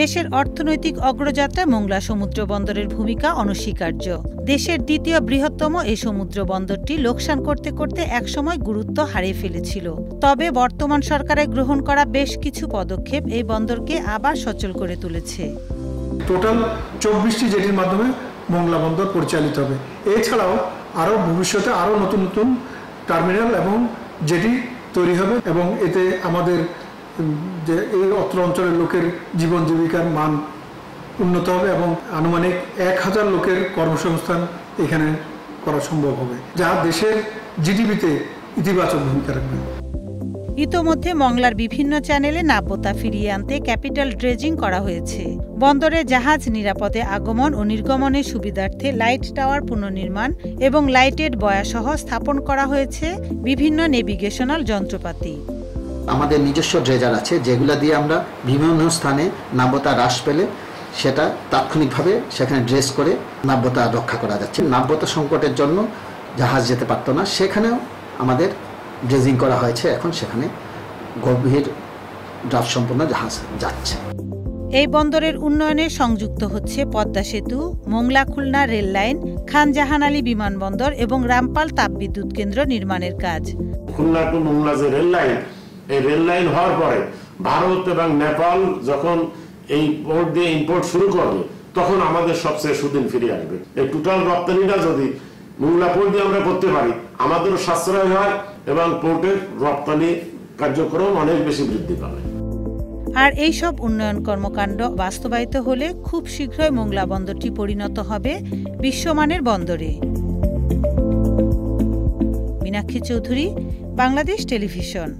দেশের অর্থনৈতিক অগ্রযাত্রায় মোংলা সমুদ্র বন্দরের ভূমিকা অনস্বীকার্য। দেশের দ্বিতীয় বৃহত্তম এই সমুদ্র বন্দরটি লোকসান করতে করতে একসময় গুরুত্ব হারিয়ে ফেলেছিল। তবে বর্তমান সরকারের গ্রহণ করা বেশ কিছু পদক্ষেপ এই বন্দরকে আবার সচল করে তুলেছে। টোটাল চব্বিশটি জেটির মাধ্যমে মংলা বন্দর পরিচালিত হবে। এছাড়াও আরও ভবিষ্যতে আরও নতুন নতুন টার্মিনাল এবং জেটি তৈরি হবে এবং এতে আমাদের যে এই অত্র অঞ্চলের লোকের জীবন জীবিকার মান উন্নত হবে এবং আনুমানিক এক হাজার লোকের কর্মসংস্থান এখানে করা সম্ভব হবে, যা দেশের জিডিপিতে ইতিবাচক ভূমিকা রাখবে। ইতোমধ্যে মংলার বিভিন্ন চ্যানেলে নাব্যতা ফিরিয়ে আনতে ক্যাপিটাল ড্রেজিং করা হয়েছে। বন্দরে জাহাজ নিরাপদে আগমন ও নির্গমনের সুবিধার্থে লাইট টাওয়ার পুনর্নির্মাণ এবং লাইটেড বয়াসহ স্থাপন করা হয়েছে বিভিন্ন নেভিগেশনাল যন্ত্রপাতি। আমাদের নিজস্ব ড্রেজার আছে যেগুলো দিয়ে আমরা বিভিন্ন স্থানে নাব্যতা হ্রাস পেলে সেটা তাৎক্ষণিকভাবে সেখানে ড্রেস করে নাব্যতা রক্ষা করা যাচ্ছে। নাব্যতা সংকটের জন্য জাহাজ যেতে পারতো না সেখানেও আমাদের ড্রেজিং করা হয়েছে এখন সেখানে গভীর ড্রাফট সম্পন্ন জাহাজ যাচ্ছে। এই বন্দরের উন্নয়নে সংযুক্ত হচ্ছে পদ্মা সেতু মোংলা খুলনা রেল লাইন খান জাহান আলী বিমানবন্দর এবং রামপাল তাপবিদ্যুৎ কেন্দ্র নির্মাণের কাজ। খুলনা টু মোংলা যে রেল লাইন এই রেল লাইন হওয়ার পরে ভারত এবং নেপাল যখন এই পোর্ট দিয়ে ইম্পোর্ট শুরু করবে, তখন আমাদের সবচেয়ে সুদিন ফিরে আসবে। এই টোটাল রপ্তানিটা যদি মোংলা পোর্ট দিয়ে আমরা করতে পারি, আমাদেরও সাশ্রয় হয় এবং পোর্টের রপ্তানি কার্যক্রম অনেক বেশি বৃদ্ধি পাবে। আর এই সব উন্নয়ন কর্মকাণ্ড বাস্তবায়িত হলে খুব শীঘ্রই মোংলা বন্দরটি পরিণত হবে বিশ্বমানের বন্দরে। মীনাক্ষী চৌধুরী, বাংলাদেশ টেলিভিশন।